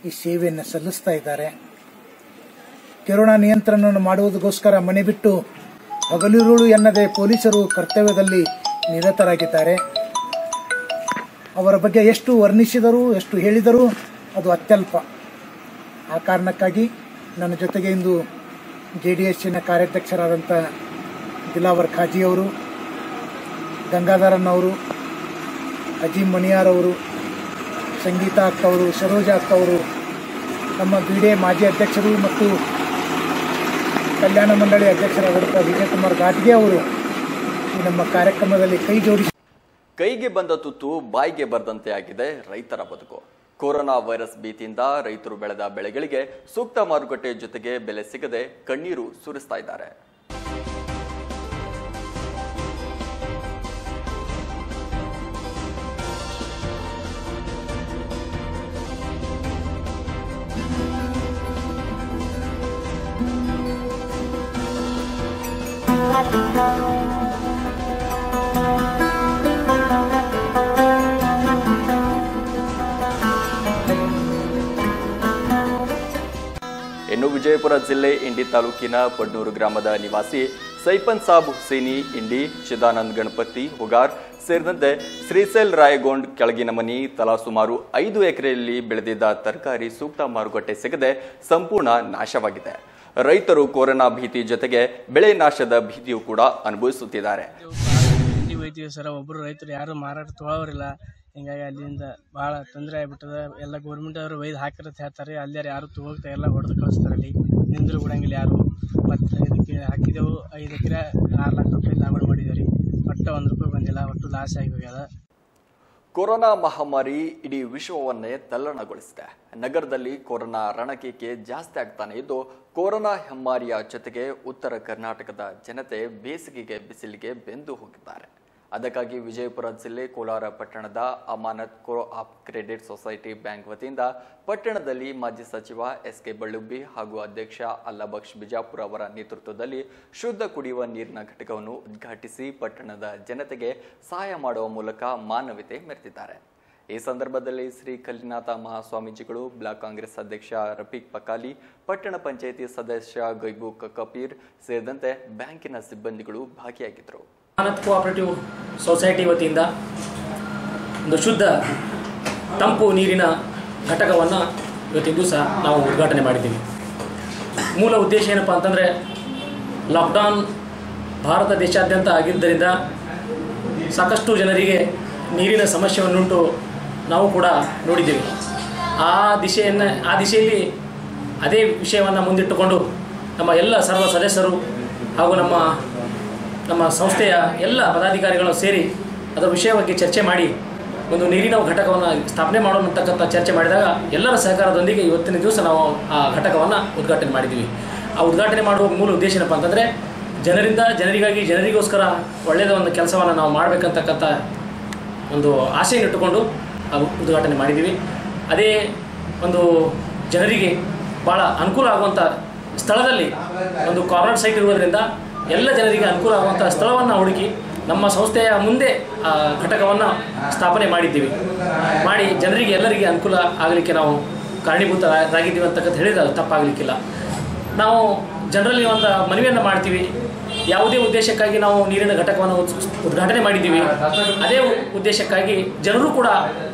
S6: ಈ ಸೇವೆಯನ್ನು ಸಲ್ಲಿಸ್ತಾ ಇದ್ದಾರೆ. ಕೊರೋನಾ ನಿಯಂತ್ರಣವನ್ನು ಮಾಡುವುದಕ್ಕೋಸ್ಕರ ಮನೆ ಬಿಟ್ಟು ಹಗಲಿರುಳು ಎನ್ನದೆ ಪೊಲೀಸರು ಕರ್ತವ್ಯದಲ್ಲಿ ನಿರತರಾಗಿದ್ದಾರೆ. ಅವರ ಬಗ್ಗೆ ಎಷ್ಟು ವರ್ಣಿಸಿದರೂ, ಎಷ್ಟು ಹೇಳಿದರೂ ಅದು ಅತ್ಯಲ್ಪ. ಆ ಕಾರಣಕ್ಕಾಗಿ ನನ್ನ ಜೊತೆಗೆ ಇಂದು ಜೆ ಡಿ ಎಸ್ಸಿನ ಕಾರ್ಯಾಧ್ಯಕ್ಷರಾದಂಥ ದಿಲಾವರ್ ಖಾಜಿಯವರು ಗಂಗಾಧರನ್ ಅವರು, ಅಜೀಮ್ ಮಣಿಯಾರ್ ಅವರು ಸಂಗೀತಾ ಅಕ್ಕವರು ಸರೋಜ ಅಕ್ಕವರು ಅಕ್ಕ ನಮ್ಮ ಬಿ ಡಿ ಮಾಜಿ ಅಧ್ಯಕ್ಷರು ಮತ್ತು ಕಲ್ಯಾಣ ಮಂಡಳಿ ಅಧ್ಯಕ್ಷರಾಗಿರುವಂಥ ವಿಜಯ್ ಕುಮಾರ್ ಘಾಟ್ಗೆ ಅವರು ನಮ್ಮ ಕಾರ್ಯಕ್ರಮದಲ್ಲಿ ಕೈ ಜೋಡಿಸಿ
S1: ಕೈಗೆ ಬಂದ ತುತ್ತು ಬಾಯಿಗೆ ಬರದಂತೆ ಆಗಿದೆ ರೈತರ ಬದುಕು. ಕೊರೋನಾ ವೈರಸ್ ಭೀತಿಯಿಂದ ರೈತರು ಬೆಳೆದ ಬೆಳೆಗಳಿಗೆ ಸೂಕ್ತ ಮಾರುಕಟ್ಟೆ ಜೊತೆಗೆ ಬೆಲೆ ಸಿಗದೆ ಕಣ್ಣೀರು ಸುರಿಸ್ತಾ ಇದ್ದಾರೆ. ಇನ್ನು ವಿಜಯಪುರ ಜಿಲ್ಲೆ ಇಂಡಿ ತಾಲೂಕಿನ ಪಡ್ನೂರು ಗ್ರಾಮದ ನಿವಾಸಿ ಸೈಪನ್ ಸಾಬ್ ಹುಸೇನಿ, ಇಂಡಿ ಚಿದಾನಂದ್ ಗಣಪತಿ ಹುಗಾರ್ ಸೇರಿದಂತೆ ಶ್ರೀಸೆಲ್ ರಾಯಗೊಂಡ್ ಕೆಳಗಿನ ಮನಿ ತಲಾ ಸುಮಾರು ಐದು ಎಕರೆಯಲ್ಲಿ ಬೆಳೆದಿದ್ದ ತರಕಾರಿ ಸೂಕ್ತ ಮಾರುಕಟ್ಟೆ ಸಿಗದೆ ಸಂಪೂರ್ಣ ನಾಶವಾಗಿದೆ. ರೈತರು ಕೊರೋನಾ ಭೀತಿ ಜೊತೆಗೆ ಬೆಳೆ ನಾಶದ ಭೀತಿಯೂ ಕೂಡ ಅನುಭವಿಸುತ್ತಿದ್ದಾರೆ.
S9: ಒಬ್ಬರು ರೈತರು ಯಾರು ಮಾರಾಟ ತೊಗೊಳೋರಿಲ್ಲ. ಹಿಂಗಾಗಿ ಅಲ್ಲಿಂದ ಭಾಳ ತೊಂದರೆ ಆಗ್ಬಿಟ್ಟದ. ಎಲ್ಲ ಗೌರ್ಮೆಂಟ್ ಅವರು ಒಯ್ದು ಹಾಕಿರತ್ತೆ ಹೇಳ್ತಾರೆ. ಅಲ್ಲಿ ಯಾರು ತೊಗೋಗ್ತಾ ಎಲ್ಲ ಹೊಡೆದು ಕಳಿಸ್ತಾರೆ ಅಲ್ಲಿ. ನಿಂದ್ರು ಬಿಡಂಗಿಲ್ಲ ಯಾರು. ಮತ್ತು ಇದಕ್ಕೆ ಹಾಕಿದೆವು. ಐದು ಎಕರೆ ಆರು ಲಕ್ಷ ರೂಪಾಯಿ ಲಾಭ ಮಾಡಿದ್ದೇವೆ ರೀ ಒಟ್ಟು ಒಂದು ರೂಪಾಯಿ ಬಂದಿಲ್ಲ, ಒಟ್ಟು ಲಾಸ್ ಆಗಿ ಹೋಗ್ಯದ.
S1: ಕೊರೋನಾ ಮಹಾಮಾರಿ ಇಡೀ ವಿಶ್ವವನ್ನೇ ತಲ್ಲಣಗೊಳಿಸಿದೆ. ನಗರದಲ್ಲಿ ಕೊರೋನಾ ರಣಕೇಕೆ ಜಾಸ್ತಿ ಆಗ್ತಾನೆ ಇದ್ದು, ಕೊರೋನಾ ಹೆಮ್ಮಾರಿಯ ಜೊತೆಗೆ ಉತ್ತರ ಕರ್ನಾಟಕದ ಜನತೆ ಬೇಸಿಗೆಗೆ ಬಿಸಿಲಿಗೆ ಬೆಂದು ಹೋಗಿದ್ದಾರೆ. ಅದಕ್ಕಾಗಿ ವಿಜಯಪುರ ಜಿಲ್ಲೆ ಕೋಲಾರ ಪಟ್ಟಣದ Amanat co op credit society bank ವತಿಯಿಂದ ಪಟ್ಟಣದಲ್ಲಿ ಮಾಜಿ ಸಚಿವ ಎಸ್ ಕೆ ಬಳ್ಳುಬ್ಬಿ ಹಾಗೂ ಅಧ್ಯಕ್ಷ ಅಲ್ಲಬಕ್ಷ್ ಬಿಜಾಪುರ ಅವರ ನೇತೃತ್ವದಲ್ಲಿ ಶುದ್ಧ ಕುಡಿಯುವ ನೀರಿನ ಘಟಕವನ್ನು ಉದ್ಘಾಟಿಸಿ ಪಟ್ಟಣದ ಜನತೆಗೆ ಸಹಾಯ ಮಾಡುವ ಮೂಲಕ ಮಾನವೀಯತೆ ಮೆರೆದಿದ್ದಾರೆ. ಈ ಸಂದರ್ಭದಲ್ಲಿ ಶ್ರೀ ಕಲ್ಲಿನಾಥ ಮಹಾಸ್ವಾಮೀಜಿಗಳು, ಬ್ಲಾಕ್ ಕಾಂಗ್ರೆಸ್ ಅಧ್ಯಕ್ಷ ರಫೀಕ್ ಪಕಾಲಿ, ಪಟ್ಟಣ ಪಂಚಾಯಿತಿ ಸದಸ್ಯ ಗೈಬು ಕಪೀರ್ ಸೇರಿದಂತೆ ಬ್ಯಾಂಕಿನ ಸಿಬ್ಬಂದಿಗಳು ಭಾಗಿಯಾಗಿದ್ದರು.
S10: ಅನಾಥ್ ಕೋಆಪರೇಟಿವ್ ಸೊಸೈಟಿ ವತಿಯಿಂದ ಒಂದು ಶುದ್ಧ ತಂಪು ನೀರಿನ ಘಟಕವನ್ನು ಇವತ್ತಿನ ದಿವಸ ನಾವು ಉದ್ಘಾಟನೆ ಮಾಡಿದ್ದೀವಿ. ಮೂಲ ಉದ್ದೇಶ ಏನಪ್ಪ ಅಂತಂದರೆ ಲಾಕ್ಡೌನ್ ಭಾರತ ದೇಶಾದ್ಯಂತ ಆಗಿದ್ದರಿಂದ ಸಾಕಷ್ಟು ಜನರಿಗೆ ನೀರಿನ ಸಮಸ್ಯೆಯನ್ನುಂಟು ನಾವು ಕೂಡ ನೋಡಿದ್ದೀವಿ. ಆ ದಿಶೆಯನ್ನು, ಆ ದಿಶೆಯಲ್ಲಿ ಅದೇ ವಿಷಯವನ್ನು ಮುಂದಿಟ್ಟುಕೊಂಡು ನಮ್ಮ ಎಲ್ಲ ಸರ್ವ ಸದಸ್ಯರು ಹಾಗೂ ನಮ್ಮ ನಮ್ಮ ಸಂಸ್ಥೆಯ ಎಲ್ಲ ಪದಾಧಿಕಾರಿಗಳು ಸೇರಿ ಅದರ ವಿಷಯ ಬಗ್ಗೆ ಚರ್ಚೆ ಮಾಡಿ ಒಂದು ನೀರಿನ ಘಟಕವನ್ನು ಸ್ಥಾಪನೆ ಮಾಡೋಣ ಅಂತಕ್ಕಂಥ ಚರ್ಚೆ ಮಾಡಿದಾಗ ಎಲ್ಲರ ಸಹಕಾರದೊಂದಿಗೆ ಇವತ್ತಿನ ದಿವಸ ನಾವು ಆ ಘಟಕವನ್ನು ಉದ್ಘಾಟನೆ ಮಾಡಿದ್ದೀವಿ. ಆ ಉದ್ಘಾಟನೆ ಮಾಡುವ ಮೂಲ ಉದ್ದೇಶ ಏನಪ್ಪ ಅಂತಂದರೆ ಜನರಿಂದ ಜನರಿಗಾಗಿ ಜನರಿಗೋಸ್ಕರ ಒಳ್ಳೆಯದ ಒಂದು ಕೆಲಸವನ್ನು ನಾವು ಮಾಡಬೇಕಂತಕ್ಕಂಥ ಒಂದು ಆಸೆಯನ್ನು ಇಟ್ಟುಕೊಂಡು ಉದ್ಘಾಟನೆ ಮಾಡಿದ್ದೀವಿ. ಅದೇ ಒಂದು ಜನರಿಗೆ ಭಾಳ ಅನುಕೂಲ ಆಗುವಂಥ ಸ್ಥಳದಲ್ಲಿ ಒಂದು ಕಾರ್ನರ್ ಸೈಟ್ ಇರುವುದರಿಂದ ಎಲ್ಲ ಜನರಿಗೆ ಅನುಕೂಲ ಆಗುವಂಥ ಸ್ಥಳವನ್ನು ಹುಡುಕಿ ನಮ್ಮ ಸಂಸ್ಥೆಯ ಮುಂದೆ ಆ, ಘಟಕವನ್ನು ಸ್ಥಾಪನೆ ಮಾಡಿದ್ದೀವಿ. ಮಾಡಿ ಜನರಿಗೆ ಎಲ್ಲರಿಗೆ ಅನುಕೂಲ ಆಗಲಿಕ್ಕೆ ನಾವು ಕಾರಣೀಭೂತರಾಗಿದ್ದೀವಿ ಅಂತಕ್ಕಂಥ ಹೇಳಿದ್ರೆ ಅದು ತಪ್ಪಾಗಲಿಕ್ಕಿಲ್ಲ. ನಾವು ಜನರಲ್ಲಿ ಒಂದು ಮನವಿಯನ್ನು ಮಾಡ್ತೀವಿ. ಯಾವುದೇ ಉದ್ದೇಶಕ್ಕಾಗಿ ನಾವು ನೀರಿನ ಘಟಕವನ್ನು ಉದ್- ಉದ್ಘಾಟನೆ ಮಾಡಿದ್ದೀವಿ. ಅದೇ ಉದ್ದೇಶಕ್ಕಾಗಿ ಜನರು ಕೂಡ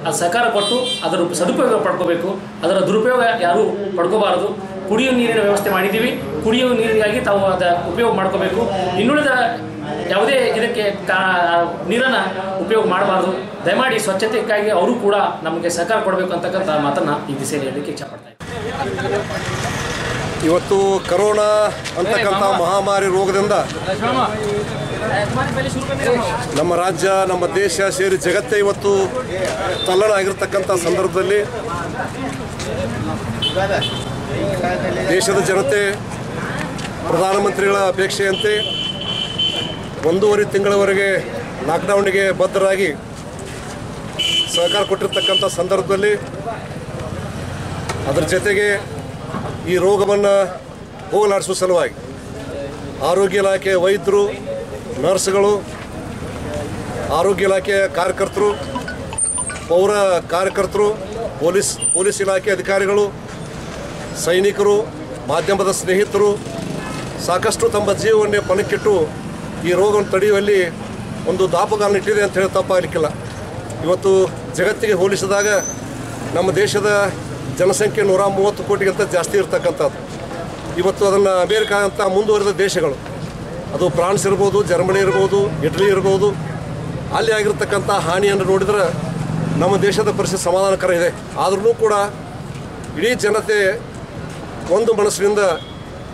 S10: ಆ ಸಹಕಾರ ಕೊಟ್ಟು ಅದರ ಸದುಪಯೋಗ ಪಡ್ಕೋಬೇಕು. ಅದರ ದುರುಪಯೋಗ ಯಾರೂ ಪಡ್ಕೋಬಾರದು. ಕುಡಿಯುವ ನೀರಿನ ವ್ಯವಸ್ಥೆ ಮಾಡಿದ್ದೀವಿ. ಕುಡಿಯುವ ನೀರಿಗಾಗಿ ತಾವು ಅದ ಉಪಯೋಗ ಮಾಡ್ಕೋಬೇಕು. ಇನ್ನುಳಿದ ಯಾವುದೇ ಇದಕ್ಕೆ ಕಾ ನೀರನ್ನು ಉಪಯೋಗ ಮಾಡಬಾರ್ದು. ದಯಮಾಡಿ ಸ್ವಚ್ಛತೆಗಾಗಿ ಅವರು ಕೂಡ ನಮಗೆ ಸಹಕಾರ ಕೊಡಬೇಕು ಅಂತಕ್ಕಂಥ ಮಾತನ್ನು ಈ ದಿಸೆಯಲ್ಲಿ ಹೇಳಲಿಕ್ಕೆ ಇಚ್ಛಪಡ್ತಾ ಇದ್ದೀನಿ.
S11: ಇವತ್ತು ಕರೋನಾ ಅಂತಕ್ಕಂಥ ಮಹಾಮಾರಿ ರೋಗದಿಂದ ನಮ್ಮ ರಾಜ್ಯ ನಮ್ಮ ದೇಶ ಸೇರಿ ಜಗತ್ತೇ ಇವತ್ತು ತಲ್ಲಣ ಆಗಿರ್ತಕ್ಕಂಥ ಸಂದರ್ಭದಲ್ಲಿ ದೇಶದ ಜನತೆ, ಪ್ರಧಾನಮಂತ್ರಿಗಳ ಅಪೇಕ್ಷೆಯಂತೆ ಒಂದೂವರೆ ತಿಂಗಳವರೆಗೆ ಲಾಕ್ಡೌನ್ಗೆ ಬದ್ಧರಾಗಿ ಸಹಕಾರ ಕೊಟ್ಟಿರ್ತಕ್ಕಂಥ ಸಂದರ್ಭದಲ್ಲಿ ಅದರ ಜೊತೆಗೆ ಈ ರೋಗವನ್ನು ಹೋಗಲಾಡಿಸುವ ಸಲುವಾಗಿ ಆರೋಗ್ಯ ಇಲಾಖೆ ವೈದ್ಯರು, ನರ್ಸ್ಗಳು, ಆರೋಗ್ಯ ಇಲಾಖೆಯ ಕಾರ್ಯಕರ್ತರು, ಪೌರ ಕಾರ್ಯಕರ್ತರು, ಪೊಲೀಸ್ ಪೊಲೀಸ್ ಇಲಾಖೆ ಅಧಿಕಾರಿಗಳು ಸೈನಿಕರು, ಮಾಧ್ಯಮದ ಸ್ನೇಹಿತರು ಸಾಕಷ್ಟು ತಮ್ಮ ಜೀವವನ್ನೇ ಪಣಕ್ಕಿಟ್ಟು ಈ ರೋಗವನ್ನು ತಡೆಯುವಲ್ಲಿ ಒಂದು ದಾಪುಗಾಲನ್ನು ಇಟ್ಟಿದೆ ಅಂತ ಹೇಳಿ ತಪ್ಪಾಗಲಿಕ್ಕಿಲ್ಲ. ಇವತ್ತು ಜಗತ್ತಿಗೆ ಹೋಲಿಸಿದಾಗ ನಮ್ಮ ದೇಶದ ಜನಸಂಖ್ಯೆ ನೂರ ಮೂವತ್ತು ಕೋಟಿಗಿಂತ ಜಾಸ್ತಿ ಇರತಕ್ಕಂಥದ್ದು. ಇವತ್ತು ಅದನ್ನು ಅಮೇರಿಕಾ ಅಂತ ಮುಂದುವರೆದ ದೇಶಗಳು. ಅದು ಫ್ರಾನ್ಸ್ ಇರ್ಬೋದು, ಜರ್ಮನಿ ಇರ್ಬೋದು, ಇಟಲಿ ಇರ್ಬೋದು, ಅಲ್ಲಿ ಆಗಿರ್ತಕ್ಕಂಥ ಹಾನಿಯನ್ನು ನೋಡಿದ್ರೆ ನಮ್ಮ ದೇಶದ ಪರಿಸ್ಥಿತಿ ಸಮಾಧಾನಕರ ಇದೆ. ಆದ್ರೂ ಕೂಡ ಇಡೀ ಜನತೆ ಒಂದು ಮನಸ್ಸಿನಿಂದ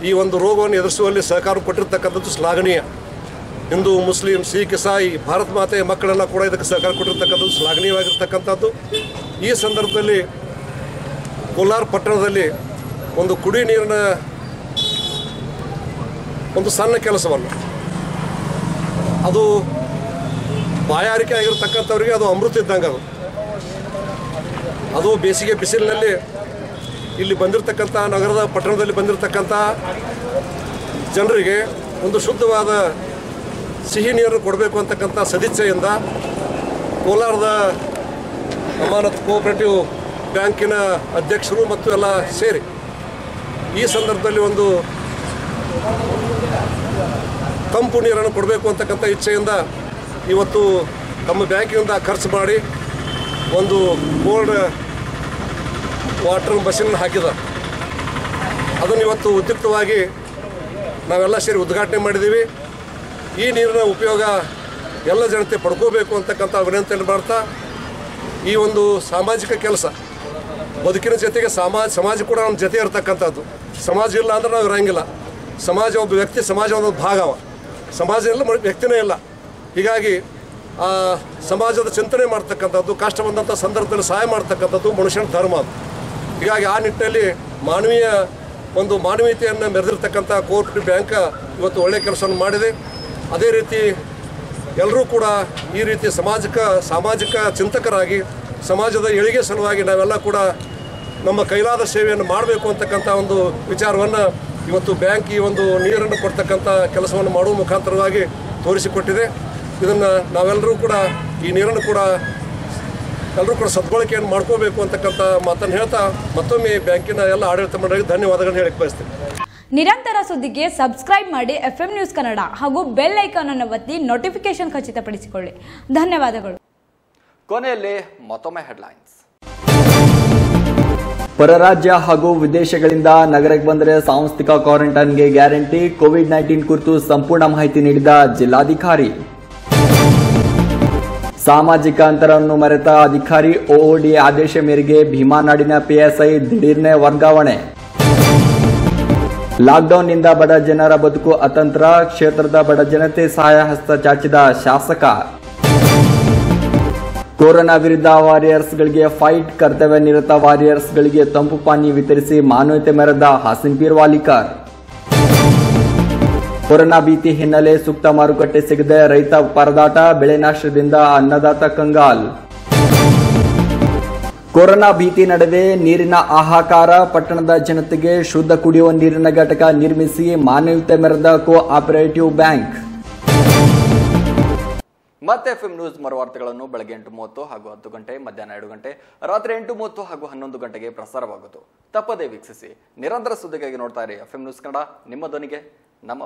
S11: ಈ ಒಂದು ರೋಗವನ್ನು ಎದುರಿಸುವಲ್ಲಿ ಸಹಕಾರ ಕೊಟ್ಟಿರ್ತಕ್ಕಂಥದ್ದು ಶ್ಲಾಘನೀಯ. ಹಿಂದೂ, ಮುಸ್ಲಿಂ, ಸಿಖ್ ಇಸಾಯಿ ಭಾರತ ಮಾತೆಯ ಮಕ್ಕಳೆಲ್ಲ ಕೂಡ ಇದಕ್ಕೆ ಸಹಕಾರ ಕೊಟ್ಟಿರ್ತಕ್ಕಂಥದ್ದು ಶ್ಲಾಘನೀಯವಾಗಿರ್ತಕ್ಕಂಥದ್ದು. ಈ ಸಂದರ್ಭದಲ್ಲಿ ಕೋಲಾರ ಪಟ್ಟಣದಲ್ಲಿ ಒಂದು ಕುಡಿ ನೀರಿನ ಒಂದು ಸಣ್ಣ ಕೆಲಸವನ್ನು. ಅದು ಬಾಯಾರಿಕೆ ಆಗಿರ್ತಕ್ಕಂಥವ್ರಿಗೆ ಅದು ಅಮೃತ ಇದ್ದಂಗೆ ಅದು. ಅದು ಬೇಸಿಗೆ ಬಿಸಿಲಿನಲ್ಲಿ ಇಲ್ಲಿ ಬಂದಿರತಕ್ಕಂಥ ನಗರದ ಪಟ್ಟಣದಲ್ಲಿ ಬಂದಿರತಕ್ಕಂಥ ಜನರಿಗೆ ಒಂದು ಶುದ್ಧವಾದ ಸಿಹಿ ನೀರು ಕೊಡಬೇಕು ಅಂತಕ್ಕಂಥ ಸದಿಚ್ಛೆಯಿಂದ ಕೋಲಾರದ ಅಮಾನತ್ ಕೋಆಪರೇಟಿವ್ ಬ್ಯಾಂಕಿನ ಅಧ್ಯಕ್ಷರು ಮತ್ತು ಎಲ್ಲ ಸೇರಿ ಈ ಸಂದರ್ಭದಲ್ಲಿ ಒಂದು ತಂಪು ನೀರನ್ನು ಕೊಡಬೇಕು ಅಂತಕ್ಕಂಥ ಇಚ್ಛೆಯಿಂದ ಇವತ್ತು ತಮ್ಮ ಬ್ಯಾಂಕಿನಿಂದ ಖರ್ಚು ಮಾಡಿ ಒಂದು ಕೋಲ್ಡ್ ವಾಟರ್ ಮಷಿನ್ ಹಾಕಿದ. ಅದನ್ನು ಇವತ್ತು ಉದ್ಯುಕ್ತವಾಗಿ ನಾವೆಲ್ಲ ಸೇರಿ ಉದ್ಘಾಟನೆ ಮಾಡಿದ್ದೀವಿ. ಈ ನೀರಿನ ಉಪಯೋಗ ಎಲ್ಲ ಜನತೆ ಪಡ್ಕೋಬೇಕು ಅಂತಕ್ಕಂಥ ವಿನಂತಿಯನ್ನು ಮಾಡ್ತಾ, ಈ ಒಂದು ಸಾಮಾಜಿಕ ಕೆಲಸ, ಬದುಕಿನ ಜೊತೆಗೆ ಸಮಾಜ ಸಮಾಜ ಕೂಡ ನಮ್ಮ ಜೊತೆ ಇರತಕ್ಕಂಥದ್ದು. ಸಮಾಜ ಇಲ್ಲ ಅಂದ್ರೆ ನಾವು ಇರೋಂಗಿಲ್ಲ. ಸಮಾಜ ಒಬ್ಬ ವ್ಯಕ್ತಿ, ಸಮಾಜ ಒಂದು ಭಾಗ ಅವ. ಸಮಾಜ ಇಲ್ಲ ವ್ಯಕ್ತಿನೇ ಇಲ್ಲ. ಹೀಗಾಗಿ ಸಮಾಜದ ಚಿಂತನೆ ಮಾಡ್ತಕ್ಕಂಥದ್ದು ಕಷ್ಟ ಬಂದಂಥ ಸಂದರ್ಭದಲ್ಲಿ ಸಹಾಯ ಮಾಡ್ತಕ್ಕಂಥದ್ದು ಮನುಷ್ಯನ ಧರ್ಮ ಅದು. ಹೀಗಾಗಿ ಆ ನಿಟ್ಟಿನಲ್ಲಿ ಮಾನವೀಯ ಒಂದು ಮಾನವೀಯತೆಯನ್ನು ಮೆರೆದಿರ್ತಕ್ಕಂಥ ಕೋರ್ಟ್ ಬ್ಯಾಂಕ್ ಇವತ್ತು ಒಳ್ಳೆಯ ಕೆಲಸವನ್ನು ಮಾಡಿದೆ. ಅದೇ ರೀತಿ ಎಲ್ಲರೂ ಕೂಡ ಈ ರೀತಿ ಸಮಾಜಕ, ಸಾಮಾಜಿಕ ಚಿಂತಕರಾಗಿ, ಸಮಾಜದ ಏಳಿಗೆ ಸಲುವಾಗಿ ನಾವೆಲ್ಲ ಕೂಡ ನಮ್ಮ ಕೈಲಾದ ಸೇವೆಯನ್ನು ಮಾಡಬೇಕು ಅಂತಕ್ಕಂಥ ಒಂದು ವಿಚಾರವನ್ನು ಇವತ್ತು ಬ್ಯಾಂಕ್ ಈ ಒಂದು ನೀರನ್ನು ಕೊಡ್ತಕ್ಕಂಥ ಕೆಲಸವನ್ನು ಮಾಡುವ ಮುಖಾಂತರವಾಗಿ ತೋರಿಸಿಕೊಟ್ಟಿದೆ. ಇದನ್ನು ನಾವೆಲ್ಲರೂ ಕೂಡ ಈ ನೀರನ್ನು ಕೂಡ ಎಲ್ಲರೂ ಕೂಡ ಸದ್ಬಳಕೆಯನ್ನು ಮಾಡ್ಕೋಬೇಕು ಅಂತಕ್ಕಂಥ ಮಾತನ್ನು ಹೇಳ್ತಾ ಮತ್ತೊಮ್ಮೆ ಬ್ಯಾಂಕಿನ ಎಲ್ಲ ಆಡಳಿತ ಮಂಡಳಿಗೆ ಧನ್ಯವಾದಗಳನ್ನು ಹೇಳಕ್ಕೆ ಬಯಸ್ತೀನಿ.
S12: ನಿರಂತರ ಸುದ್ದಿಗೆ ಸಬ್ಸ್ಕ್ರೈಬ್ ಮಾಡಿ ಎಫ್ ಎಂ ನ್ಯೂಸ್ ಕನ್ನಡ ಹಾಗೂ ಬೆಲ್ ಐಕಾನ್ ಅನ್ನು ಒತ್ತಿ ನೋಟಿಫಿಕೇಶನ್ ಖಚಿತಪಡಿಸಿಕೊಳ್ಳಿ. ಧನ್ಯವಾದಗಳು.
S1: ಕೊನೆಯಲ್ಲಿ ಮತ್ತೊಮ್ಮೆ ಹೆಡ್ಲೈನ್ಸ್ ಪರರಾಜ್ಯ ಹಾಗೂ ವಿದೇಶಗಳಿಂದ ನಗರಕ್ಕೆ ಬಂದರೆ ಸಾಂಸ್ಥಿಕ ಕ್ವಾರಂಟೈನ್ಗೆ ಗ್ಯಾರಂಟಿ ಕೋವಿಡ್ ನೈನ್ಟೀನ್ ಕುರಿತು ಸಂಪೂರ್ಣ ಮಾಹಿತಿ ನೀಡಿದ ಜಿಲ್ಲಾಧಿಕಾರಿ. ಸಾಮಾಜಿಕ ಅಂತರವನ್ನು ಮರೆತ ಅಧಿಕಾರಿ ಓಡಿ ಆದೇಶ ಮೇರೆಗೆ ಭೀಮಾನಾಡಿನ ಪಿಎಸ್ಐ ದಿಢೀರ್ನೆ ವರ್ಗಾವಣೆ. ಲಾಕ್ಡೌನ್ನಿಂದ ಬಡ ಜನರ ಬದುಕು ಅತಂತ್ರ, ಕ್ಷೇತ್ರದ ಬಡ ಜನತೆ ಸಹಾಯ ಹಸ್ತ ಚಾಚಿದ ಶಾಸಕ. ಕೊರೋನಾ ವಿರುದ್ಧ ವಾರಿಯರ್ಸ್ಗಳಿಗೆ ಫೈಟ್ ಕರ್ತವ್ಯ ನಿರತ ವಾರಿಯರ್ಸ್ಗಳಿಗೆ ತಂಪು ಪಾನಿ ವಿತರಿಸಿ ಮಾನವತೆ ಮೆರೆದ ಹಾಸಿನ್ಪೀರ್ ವಾಲಿಕರ್. ಕೊರೋನಾ ಭೀತಿ ಹಿನ್ನೆಲೆ ಸೂಕ್ತ ಮಾರುಕಟ್ಟೆ ಸಿಗದೆ ರೈತ ಪರದಾಟ, ಬೆಳೆ ನಾಶದಿಂದ ಅನ್ನದಾತ ಕಂಗಾಲ್. ಕೊರೋನಾ ಭೀತಿ ನಡುವೆ ನೀರಿನ ಆಹಾಕಾರ ಪಟ್ಟಣದ ಜನತೆಗೆ ಶುದ್ಧ ಕುಡಿಯುವ ನೀರಿನ ಘಟಕ ನಿರ್ಮಿಸಿ ಮಾನವೀಯತೆ ಮೆರೆದ ಕೋ ಆಪರೇಟಿವ್ ಬ್ಯಾಂಕ್. ಮತ್ತೆ ಎಫ್ ಎಂ ನ್ಯೂಸ್ ವಾರ್ತೆಗಳನ್ನು ಬೆಳಗ್ಗೆ ಎಂಟು ಮೂವತ್ತು ಹಾಗೂ ಹತ್ತು ಗಂಟೆ, ಮಧ್ಯಾಹ್ನ ಎರಡು ಗಂಟೆ, ರಾತ್ರಿ ಎಂಟು ಮೂವತ್ತು ಹಾಗೂ ಹನ್ನೊಂದು ಗಂಟೆಗೆ ಪ್ರಸಾರವಾಗುವುದು. ತಪ್ಪದೇ ವೀಕ್ಷಿಸಿ. ನಿರಂತರ ಸುದ್ದಿಗಾಗಿ ನೋಡ್ತಾ ಇರಿ ಎಫ್ ಎಂ ನ್ಯೂಸ್ ಕನ್ನಡ, ನಿಮ್ಮ ಧ್ವನಿಗೆ ನಮ್ಮ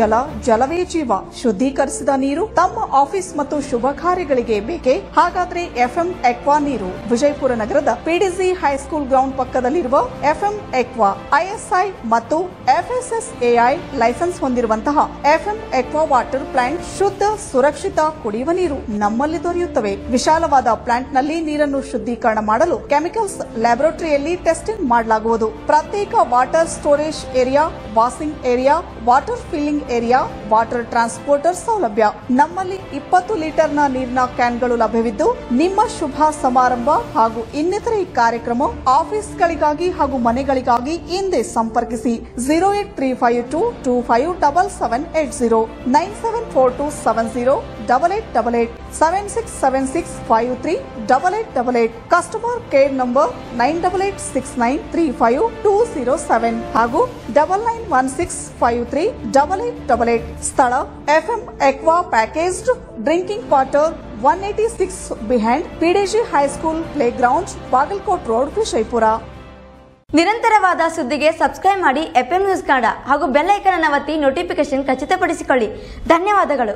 S13: ಜಲ, ಜಲವೇ ಜೀವ ಶುದ್ಧೀಕರಿಸಿದ ನೀರು, ತಮ್ಮ ಆಫೀಸ್ ಮತ್ತು ಶುಭ ಕಾರ್ಯಗಳಿಗೆ ಬೇಕೆ? ಹಾಗಾದ್ರೆ ಎಫ್ಎಂ ಎಕ್ವಾ ನೀರು ವಿಜಯಪುರ ನಗರದ ಪಿಡಿಸಿ ಹೈಸ್ಕೂಲ್ ಗ್ರೌಂಡ್ ಪಕ್ಕದಲ್ಲಿರುವ ಎಫ್ಎಂ ಎಕ್ವಾ, ಐಎಸ್ಐ ಮತ್ತು ಎಫ್ಎಸ್ಎಸ್ಎಐ ಲೈಸೆನ್ಸ್ ಹೊಂದಿರುವಂತಹ ಎಫ್ಎಂ ಎಕ್ವಾ ವಾಟರ್ ಪ್ಲಾಂಟ್ ಶುದ್ಧ, ಸುರಕ್ಷಿತ, ಕುಡಿಯುವ ನೀರು ನಮ್ಮಲ್ಲಿ ದೊರೆಯುತ್ತವೆ. ವಿಶಾಲವಾದ ಪ್ಲಾಂಟ್ನಲ್ಲಿ ನೀರನ್ನು ಶುದ್ಧೀಕರಣ ಮಾಡಲು ಕೆಮಿಕಲ್ಸ್ ಲ್ಯಾಬೊರೇಟರಿಯಲ್ಲಿ ಟೆಸ್ಟಿಂಗ್ ಮಾಡಲಾಗುವುದು. ಪ್ರತ್ಯೇಕ water storage area, washing area, water filling area, water transporter ಸೌಲಭ್ಯ. ನಮ್ಮಲ್ಲಿ ಇಪ್ಪತ್ತು ಲೀಟರ್ನ ನೀರಿನ ಕ್ಯಾನ್ಗಳು ಲಭ್ಯವಿದ್ದು, ನಿಮ್ಮ ಶುಭ ಸಮಾರಂಭ ಹಾಗೂ ಇನ್ನಿತರ ಈ ಕಾರ್ಯಕ್ರಮ ಆಫೀಸ್ಗಳಿಗಾಗಿ ಹಾಗೂ ಮನೆಗಳಿಗಾಗಿ ಹಿಂದೆ ಸಂಪರ್ಕಿಸಿ. Zero eight three five two two five double seven eight zero, nine seven four two seven zero double eight double eight seven six seven six five three double eight double eight customer care number nine double eight six nine three five two zero seven ಹಾಗೂ double nine one six five three double eight double eight ಸ್ಥಳ FM Aqua packaged drinking water one eighty six behind PDG high school play ground Bagalkot road Vijayapura
S12: ನಿರಂತರವಾದ ಸುದ್ದಿಗೆ subscribe ಮಾಡಿ FM news Kannada ಹಾಗೂ bell icon ಒತ್ತಿ notification ಖಚಿತಪಡಿಸಿಕೊಳ್ಳಿ. ಧನ್ಯವಾದಗಳು.